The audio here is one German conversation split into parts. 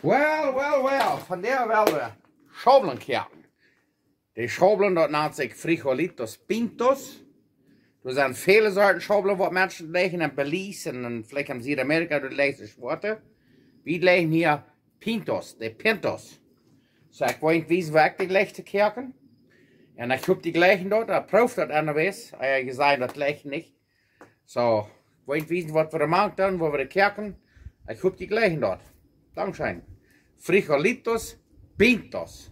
Well, well, well, van der wel we schobelen kijken. Die schobelen, dat nennt zich frijolitos pintos. Er zijn vele soorten schobelen wat mensen leggen in Belize en vielleicht in Zuid-Amerika, dat lezen zwarte. We leggen hier pintos, de pintos. So weet wie ze werkt die lechte kijken. En ik heb die gleichen dort, ik proef dat anderwijs. Hij heeft gezegd dat ligt niet. So, ik weet wie wat we er maken dan, waar we de kijken. Ik heb die gleichen dort. Dankeschön. Frijolitos pintos.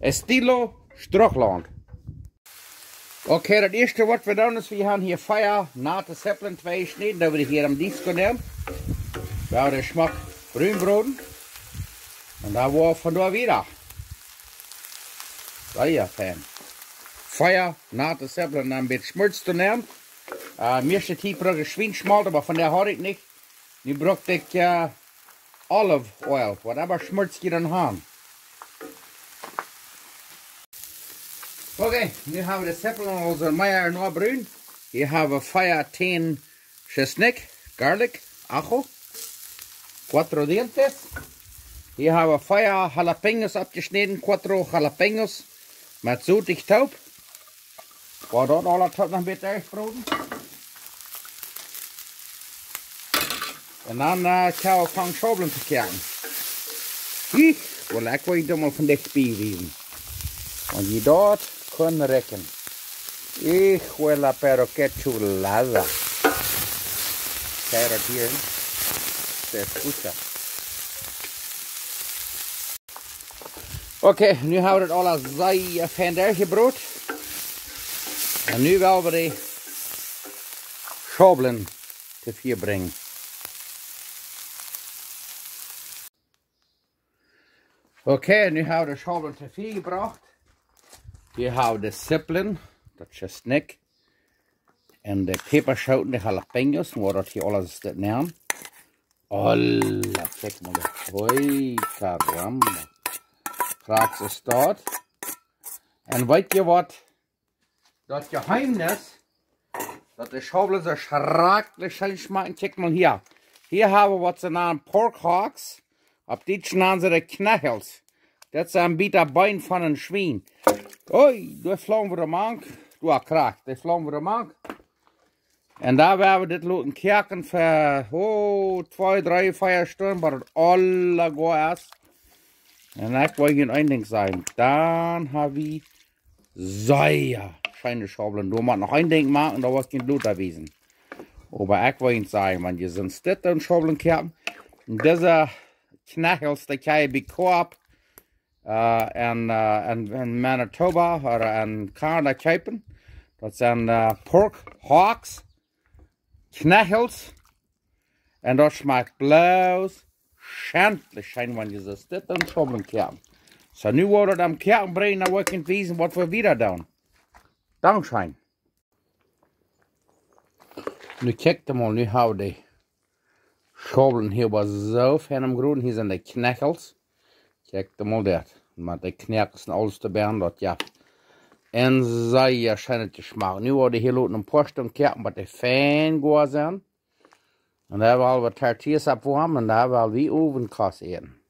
Estilo Strochland. Okay, das erste, was wir tun, ist, wir haben hier Feier, nate Zeppelin, zwei Schnitten, da würde ich hier am Disco nehmen. Ja, der Schmack Grünbrot. Und da war von da wieder. Feier, Fan. Feier, nate Zeppelin, dann bisschen Schmutz zu nehmen. Äh, mir ist die brauche Schweinschmalt, aber von der habe ich nicht. Nu brukte ich äh, olive oil, whatever schmutz you don't have. Okay, nu hebben we de seppelen onze uh, meier nou bruin. have a fire 15 chesnik, garlic, ajo, cuatro dientes. Hier have a fire jalapenos abgesneden, cuatro jalapenos met zoetig taub. Waar dat alle taub a bit beetje uitbroden. En dan uh, gaan we van schobelen verkeeren. Ih, wel lekker je dan maar van dichtbij wiegen. Want je dat kan rekken. Ik wil een pero laten. Kijk Pero hier. se. Oké, okay, nu hebben we het alle als zij eh, vandaag gebrood. En nu willen we de schobelen te vier brengen. Okay, nu hebben we de schobelen te vier gebracht. Hier hebben we de sippelen, dat chestnut. En de peperschoten, de jalapenos, waar dat hier alles zit nemen. Alla, kijk maar. Hoi, caramba. Graag is dat. En weet je wat? Dat geheimnis, dat de schobelen zo schrakelijk schön schmecken. Kijk maar hier. Hier hebben we wat ze namen pork hawks. Op dit namen ze de knachels. Dat zijn bieter bein van een schwein. Oei, daar vlogen we de mank. Du kracht, daar vlogen we de mank. En daar werden we dit laten kerken voor oh, twee, drie, vier stunden, het alle goed is. En ik wil je één ding zeggen. Dan hebben we sehr schöne Schaufeln. Du musst noch ein Ding machen, da war kein Blut gewesen. Aber ich will Ihnen sagen, wenn so ein Stitte und Schaufeln kerken, diese Knahels, the Kaibi Co-op, uh, and, uh, and, and Manitoba, or, canada Karna Kaipen. That's in uh, Pork, Hawks, Knahels, and Oshmak Blows, Shant, the shine one is a stit and problem camp. So new water them can't bring a working fees and what for Vida down. Down shine. We check them er all new how they. Schobben hier was zo fijn am groen. Hier zijn de knachels. Kijk mal dat. Maar de knakels en alles te beren, dat ja. En zij schijnen te smaken. Nu worden hier loten een post en kerken, wat de fijn goed zijn. En daar hebben we al wat tortillas opwarmen en daar hebben we al wie ovenkaas eten.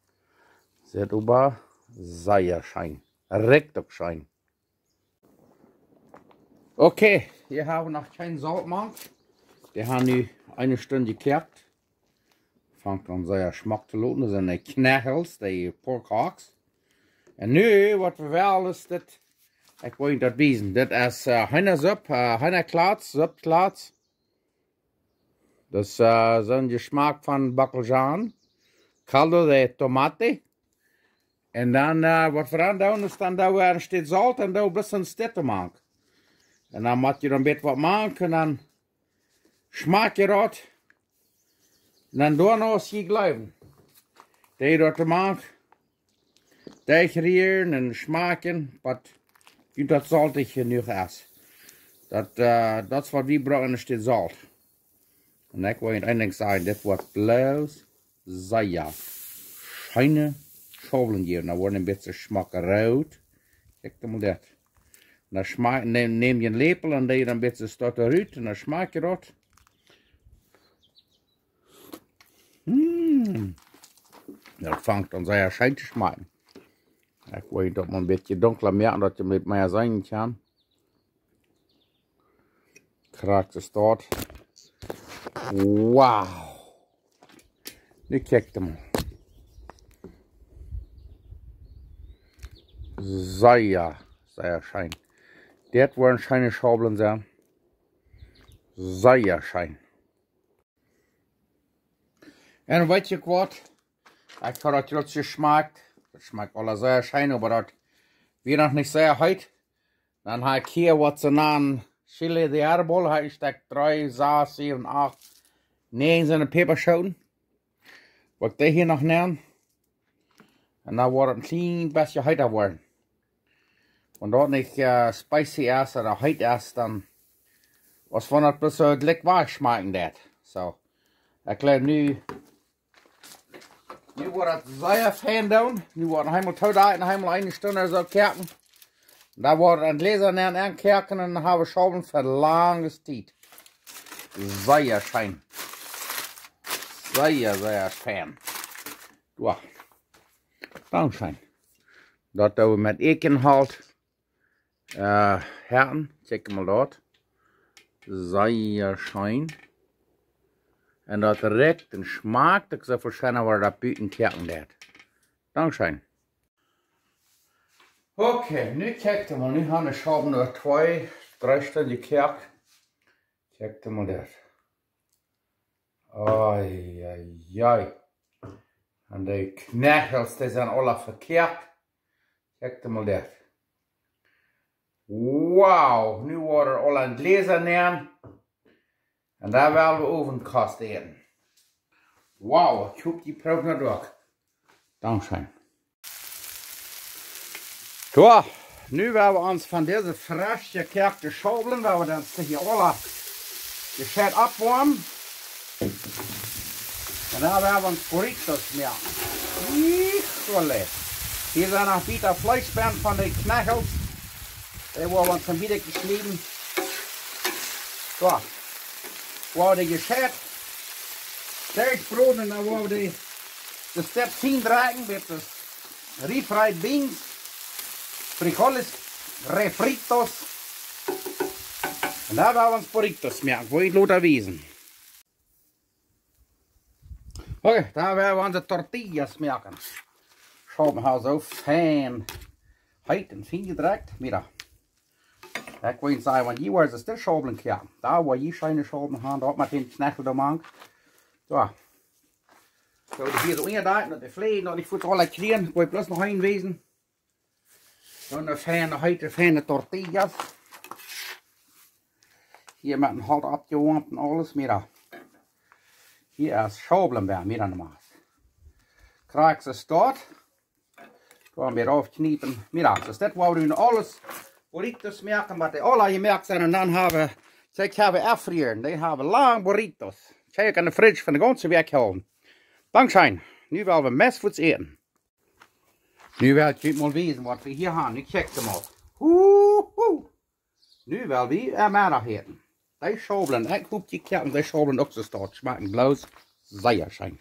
Zit over sehr schijn. Richtig schijn. Okay, hier haben wir noch kein Saltmark. Wir haben nu eine Stunde gekehrt. Fangt an sehr Schmack zu loten. Das sind die Knachels, die Pork Hawks. En nu, wat we wel is dit, ik wil dat wijzen. Dit is uh, Heinersup, uh, Heinerklaats, Supklaats. Dat is uh, zo'n geschmack van bakkeljan. Caldo de tomate. En dan, wat we dan doen, is dan doen we een stuk zout en dan een beetje stitten maken. En dan moet je er een beetje wat maken en dan smaak je dat. Dan door nog eens je blijven. Dat je dat maakt. Degrieren en smaken, wat je dat saltig genoeg is. Dat, uh, dat is wat we brauchen, een stuk zout. En ik wil ding zeggen, dit wordt bloos, zeer fijne schobelen hier. Dan wordt een beetje smaak rood. Kijk dan maar dat. Dan smaak, neem, neem je een lepel en dan je een beetje stort eruit en dan smaak je dat. Mmm. Dat vangt dan sehr schijn te schmecken. Ik weet dat man een beetje donkerder merken dat je met meer zijn kan. Kraakt es dort. Wow. Nu kijk hem. Sehr, sehr schijn. Dit worden schijne schobelen zijn. Sehr schijn. En weet je wat? Ich habe das jetzt geschmeckt. Das schmeckt alles sehr schön, aber das wird noch niet sehr heiß. Dan heb ik hier wat ze naam Chili de Arbol, habe ich steckt 3, 6, 7, 8, 9 in seine Peperschoten. Wat ik hier nog nemen. En dan wordt het een klein beetje heiter worden. Want dat niet uh, eh, spicy is of heet is, dan was van het best gelijk waar smaken dat. Zo, so, ik leer nu nu wordt het zeer fijn doen. Nu wordt helemaal tot uit en helemaal een stunde zo kerken. Da wordt het lezen en en kerken en hebben we schoven voor lange tijd. Zeer fijn. Zeer, zeer fijn. Ja. Dan fijn. Dat doen we met ekenhout. Uh, herten, check mal dort. Zeer schijn. En dat rekt en smaakt ik zo verschijnen waar dat buiten kijken. Dankzij. Oké, okay, nu kijkt u maar. Nu gaan we schaven nog twee, drie stunden kerk. Kijkt u maar dat. Ai, ai, ai. En de knechels, die zijn alle verkeerd. Kijkt u maar dat. Wauw, nu worden alle aan lezen nemen. En daar willen we ovenkast eten. Wauw, ik hoop die proef naar door. Dankzij. So, nu willen we ons van deze frisch gekerkte schobelen, waar we dan hier alle gescheit abwarmen. En dan willen we ons burritos maken. Híjole. Hier zijn nog bitter Fleischbeeren van de knachels. Die worden ons dan wieder geschnitten. So, waar de gescheit sterk brood en dan waar we de step 10 dragen met de refried beans, frijoles, refritos. En daar gaan we ons burritos voor je loter wezen. Oké, okay, daar gaan we onze tortillas maken. Schau mal so fein. Heute en fijn gedrekt. Ik wou sy want je was 'n stil schoblen kan. Daar waar je syne skobling gaan, daar met een knegel daar Zo. Zo, hier so in daar, dat die vlee nog die voet alle uit kreen, wou plus nog heen wezen. Dan de fijne huite fijne tortillas. Hier met een halt abgewampt en alles meer. Hier is schoblen bij meer aan de. Kraak ze start. Gaan weer afkniepen. Mira, dus dat wou doen alles. Burritos maken, maar de alle je merkt zijn en dan hebben ze hebben De Die hebben lang burritos. Kijk aan de fridge van de ganze weg houden. Dankzij. Nu willen we mesvoets eten. Nu wil ik mal wezen wat we hier hebben. Ik check hem op. Nu vill vi er middag eten. Die schobelen, ik hoop die kerken, die schobelen ook zo stort. Smaken bloos. Zeer schijn.